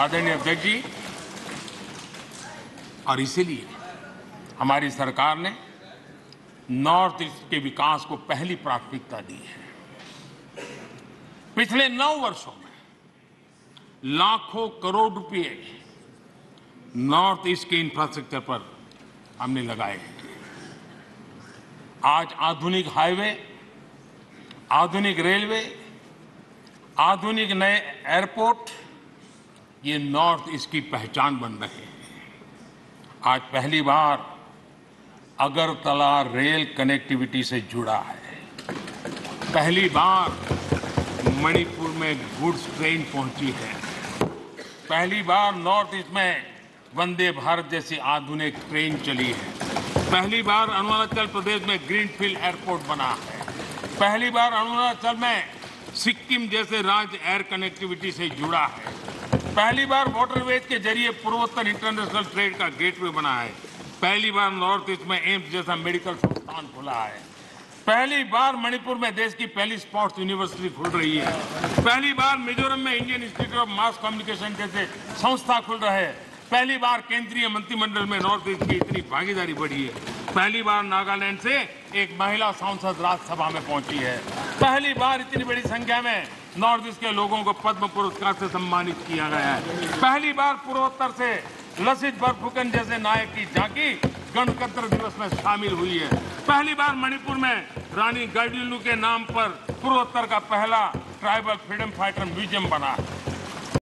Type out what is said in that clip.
आदरणीय अध्यक्ष जी, और इसीलिए हमारी सरकार ने नॉर्थ ईस्ट के विकास को पहली प्राथमिकता दी है। पिछले नौ वर्षों में लाखों करोड़ रुपए नॉर्थ ईस्ट के इंफ्रास्ट्रक्चर पर हमने लगाए हैं। आज आधुनिक हाईवे, आधुनिक रेलवे, आधुनिक नए एयरपोर्ट ये नॉर्थ ईस्ट की पहचान बन रहे हैं। आज पहली बार अगरतला रेल कनेक्टिविटी से जुड़ा है। पहली बार मणिपुर में गुड्स ट्रेन पहुँची है। पहली बार नॉर्थ ईस्ट में वंदे भारत जैसी आधुनिक ट्रेन चली है। पहली बार अरुणाचल प्रदेश में ग्रीनफील्ड एयरपोर्ट बना है। पहली बार अरुणाचल में सिक्किम जैसे राज्य एयर कनेक्टिविटी से जुड़ा है। पहली बार वाटरवेज के ज़रिए पूर्वोत्तर इंटरनेशनल ट्रेड का गेटवे बना है। पहली बार नॉर्थ ईस्ट में एम्स जैसा मेडिकल संस्थान खुला है। पहली बार मणिपुर में देश की पहली स्पोर्ट्स यूनिवर्सिटी खुल रही है। पहली बार मिजोरम में Indian Institute of Mass Communication जैसे संस्था खुल रहे हैं। पहली बार केंद्रीय मंत्रिमंडल में नॉर्थ ईस्ट की इतनी भागीदारी बढ़ी है। पहली बार नागालैंड से एक महिला सांसद राज्यसभा में पहुँची है। पहली बार इतनी बड़ी संख्या में नॉर्थ ईस्ट के लोगों को पद्म पुरस्कार से सम्मानित किया गया है। पहली बार पूर्वोत्तर से लसित बरफुकन जैसे नायक की झांकी गणतंत्र दिवस में शामिल हुई है। पहली बार मणिपुर में रानी गाइडिलू के नाम पर पूर्वोत्तर का पहला ट्राइबल फ्रीडम फाइटर म्यूज़ियम बना।